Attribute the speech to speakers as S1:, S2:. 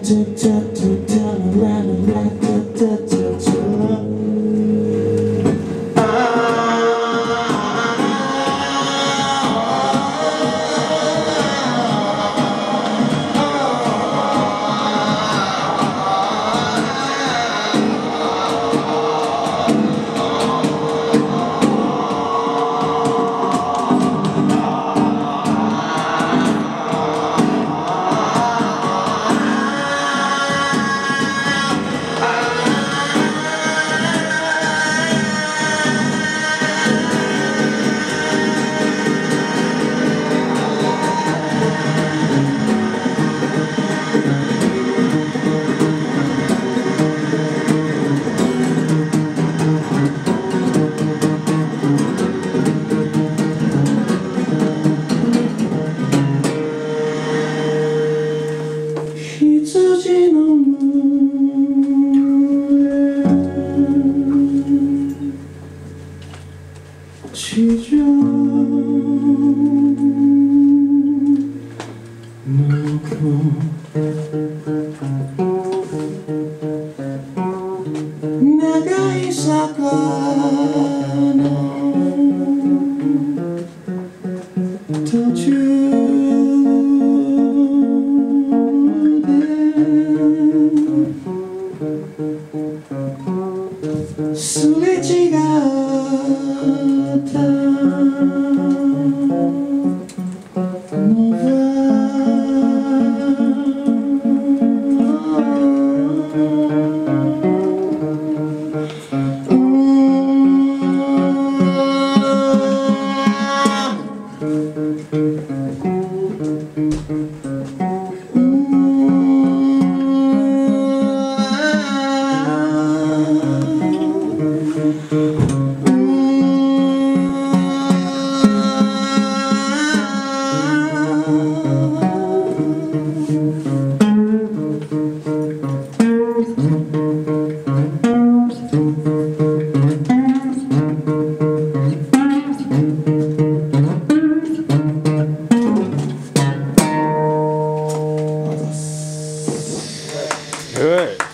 S1: tick tick. な Good.